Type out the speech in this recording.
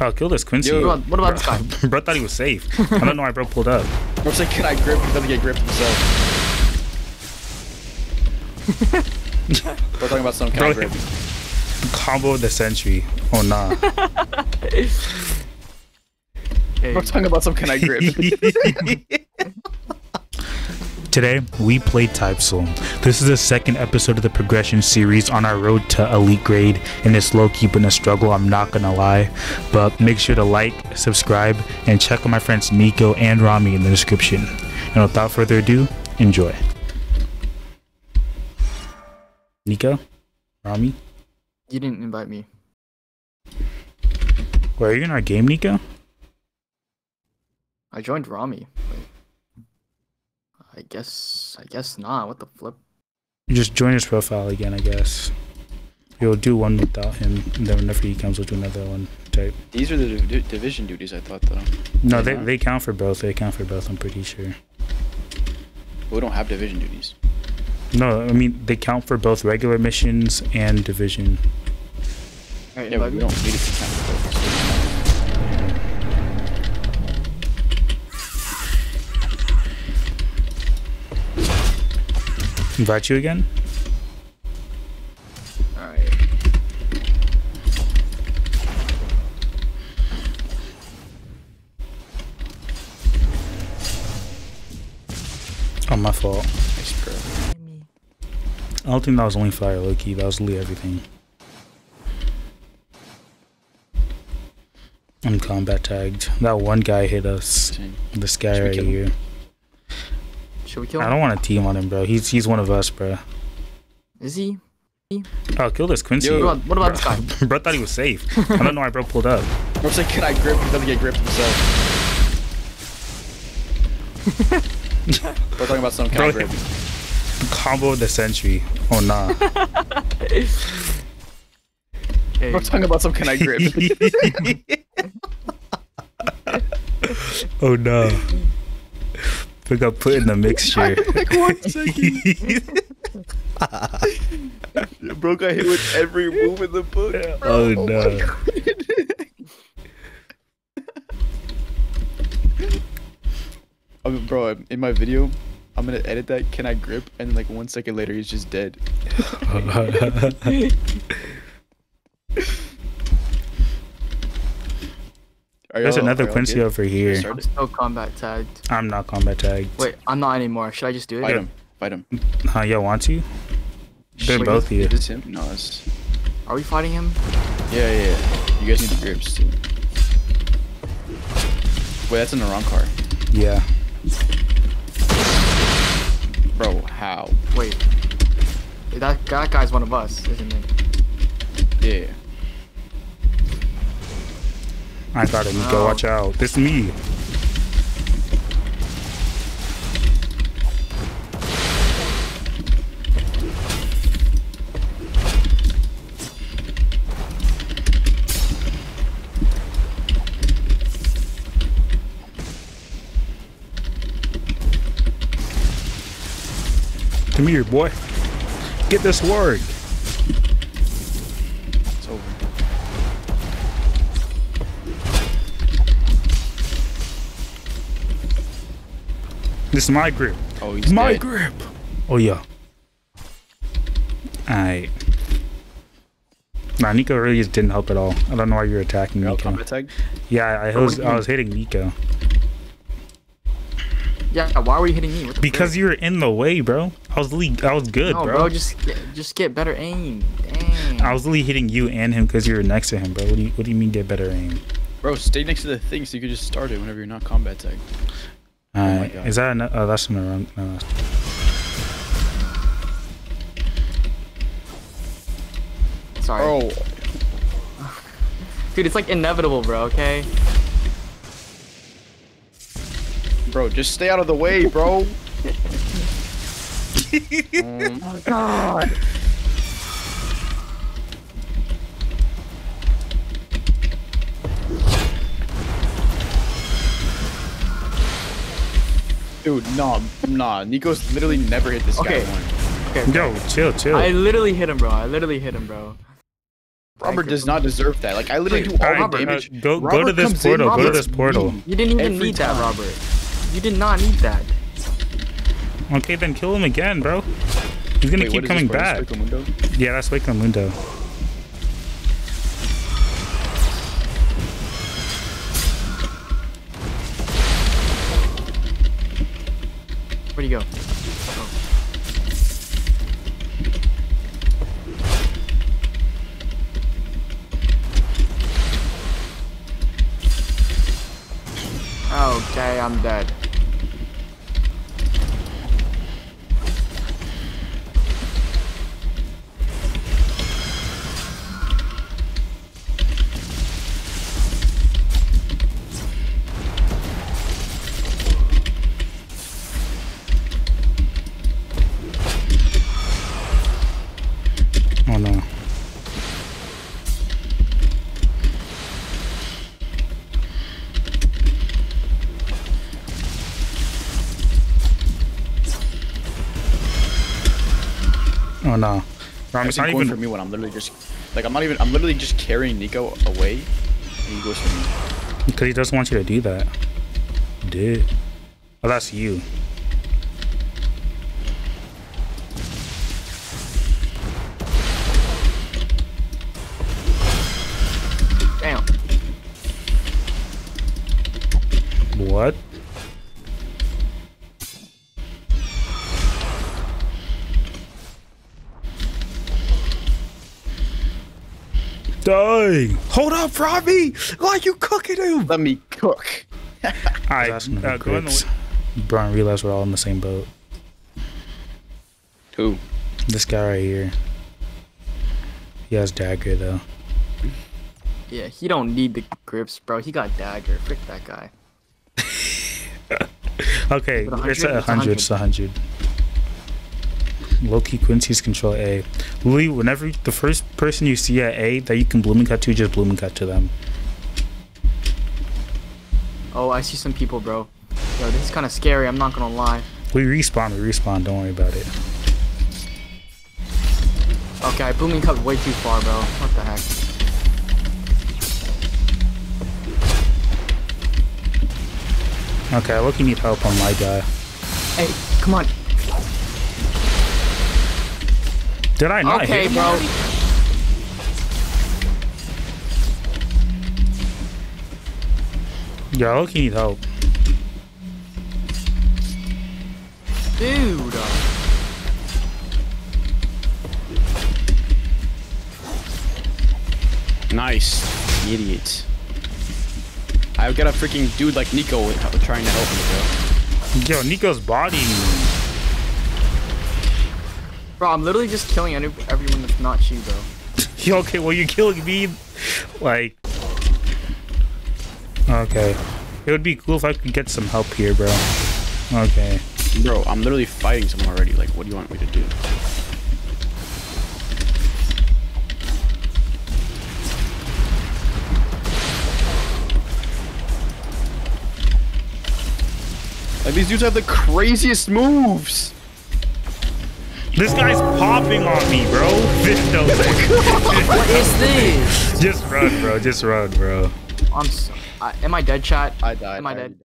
Oh, kill this Quincy. Yo, what about, what about this guy? bro thought he was safe. I don't know why bro pulled up. Bro said, can I grip? He doesn't get gripped himself. We're talking about some kind I Bro, grip. combo the sentry. Oh nah. We're talking about some can I grip. Today, we played Type Soul. This is the second episode of the progression series on our road to elite grade, and it's low key been a struggle, I'm not gonna lie. But make sure to like, subscribe, and check out my friends Nico and Rami in the description. And without further ado, enjoy. Nico? Rami? you didn't invite me. Where are you in our game, Nico? I joined Rami. Wait. I guess. I guess not. What the flip? You just join his profile again, I guess. We'll do one without him, and then whenever he comes, we'll do another one type. These are the div- division duties, I thought, though. No, They're they, count for both. They count for both, I'm pretty sure. We don't have division duties. No, I mean, they count for both regular missions and division. Alright, Yeah, but we don't need it to count for both. Invite you again? Alright. Oh, my fault. I don't think that was only fire low key. That was literally everything. I'm combat tagged. That one guy hit us. This guy right here. Should we kill him? I don't want to team on him, bro. He's he's one of us, bro. Is he? Oh, kill this Quincy. Yo, What about, what about this guy? bro thought he was safe. I don't know why bro pulled up. Bro said, can I grip? He doesn't get gripped himself. We're talking about some can I Bro, grip. combo the sentry. Oh nah. Hey, We're talking about some can I grip. oh no. Think I put in the mixture. like one second. Bro got hit with every move in the book. Oh, oh my no. I mean, bro, in my video, I'm gonna edit that. Can I grip? And like one second later, he's just dead. Are There's another Quincy good? over here. Start- I'm still combat tagged. I'm not combat tagged. Wait, I'm not anymore. Should I just do it? Fight him. Fight him. Huh, y'all want to? They're Wait, both here. Is this him? No, it's. Are we fighting him? Yeah, yeah, yeah. You guys need the grips too. Wait, that's in the wrong car. Yeah. Bro, how? Wait. That, that guy's one of us, isn't it? Yeah. I got him. Go No. watch out. This me. Come here, boy. Get this sword. It's over. This is my grip. Oh, he's my dead. grip. Oh yeah. Alright. Nah, Nico really just didn't help at all. I don't know why you're attacking You're Nico. combat tag? Yeah, I, what was I was hitting Nico Yeah, why were you hitting me? What the because you were in the way, bro. I was literally, I was good, No, bro. bro, just get, just get better aim. Dang. I was literally hitting you and him because you were next to him, bro. What do you What do you mean get better aim? Bro, stay next to the thing so you can just start it whenever you're not combat tag. Oh my Alright, God. is that? An, oh, that's in the wrong. No, Sorry. Bro, Dude, it's like inevitable, bro, okay? bro, just stay out of the way, bro. Um, oh my god. Dude, nah, nah. Nico's literally never hit this Okay. guy once. Okay. Yo, chill, chill. I literally hit him, bro. I literally hit him, bro. Robert does not deserve that. Like I literally do all Alright, the uh, damage. go go Robert to this comes in, portal. Go to this portal. You didn't even Every need that. Robert. You did not need that. Okay, then kill him again, bro. He's gonna Wait, keep coming back. Is this Mundo? Yeah, that's Wake Mundo. Where'd he go? Oh. Okay, I'm dead. Oh no. Rom, it's not going for me when I'm literally just like I'm not even I'm literally just carrying Nico away, and he goes for me. Because he doesn't want you to do that. Dude. Oh, that's you. Die! Hold up, Robbie! Why you cooking him? Let me cook. Alright, Asking uh, for go in the grips. Bro, I we're all in the same boat. Who? This guy right here. He has dagger though. Yeah, he don't need the grips, bro. He got dagger. Frick that guy. Okay, But it's 100? at It's 100. It's 100. Loki Quincy's control A. Louis, whenever the first person you see at A that you can blooming cut to, just blooming cut to them. Oh, I see some people, bro. Yo, this is kind of scary. I'm not gonna lie. We respawn, we respawn. Don't worry about it. Okay, I booming cut way too far, bro. What the heck? Okay, I Loki need help on my guy. Hey, come on. Did I not Okay, hit him bro. already? Yeah, Loki need help. Dude. Nice, idiot. I've got a freaking dude like Nico trying to help me, bro. Yo, Nico's body. Bro, I'm literally just killing any- everyone that's not you, bro. Okay, well you're killing me, like. Okay, it would be cool if I could get some help here, bro. Okay. Bro, I'm literally fighting someone already. Like, what do you want me to do? Like, these dudes have the craziest moves. This guy's popping on me, bro. no, What is this? just run, bro. Just run, bro. I'm. So, I, am I dead, chat? I died. Am I I dead?